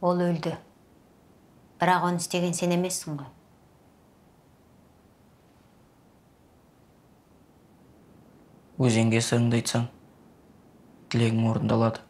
ол өлді. Бірақ оны істеген сен емессің ғой. Өзенге сырыңды айтсаң тілегің орындалады.